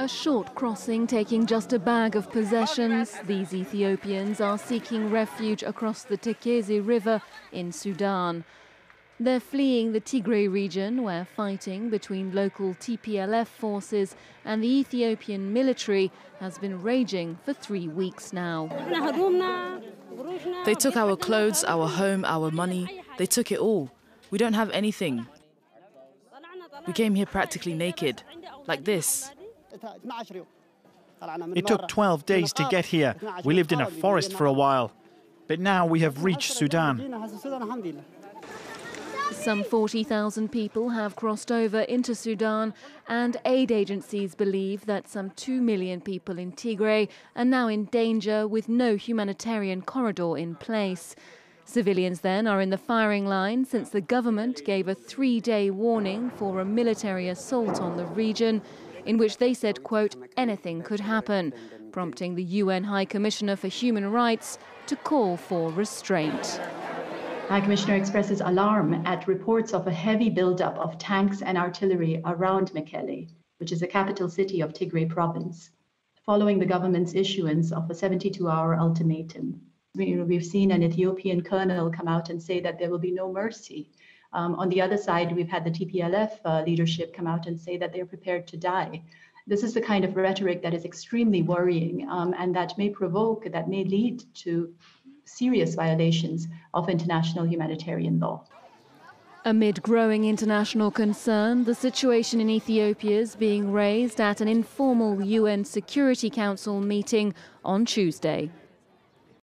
A short crossing taking just a bag of possessions, these Ethiopians are seeking refuge across the Tekeze River in Sudan. They're fleeing the Tigray region where fighting between local TPLF forces and the Ethiopian military has been raging for three weeks now. They took our clothes, our home, our money. They took it all. We don't have anything. We came here practically naked, like this. It took 12 days to get here. We lived in a forest for a while. But now we have reached Sudan. Some 40,000 people have crossed over into Sudan, and aid agencies believe that some 2 million people in Tigray are now in danger with no humanitarian corridor in place. Civilians then are in the firing line since the government gave a three day warning for a military assault on the region, in which they said, quote, anything could happen, prompting the UN High Commissioner for Human Rights to call for restraint. High Commissioner expresses alarm at reports of a heavy buildup of tanks and artillery around Mekelle, which is the capital city of Tigray province, following the government's issuance of a 72 hour ultimatum. We, have seen an Ethiopian colonel come out and say that there will be no mercy. Um, on the other side, we've had the TPLF uh, leadership come out and say that they're prepared to die. This is the kind of rhetoric that is extremely worrying um, and that may provoke, that may lead to serious violations of international humanitarian law. Amid growing international concern, the situation in Ethiopia is being raised at an informal UN Security Council meeting on Tuesday.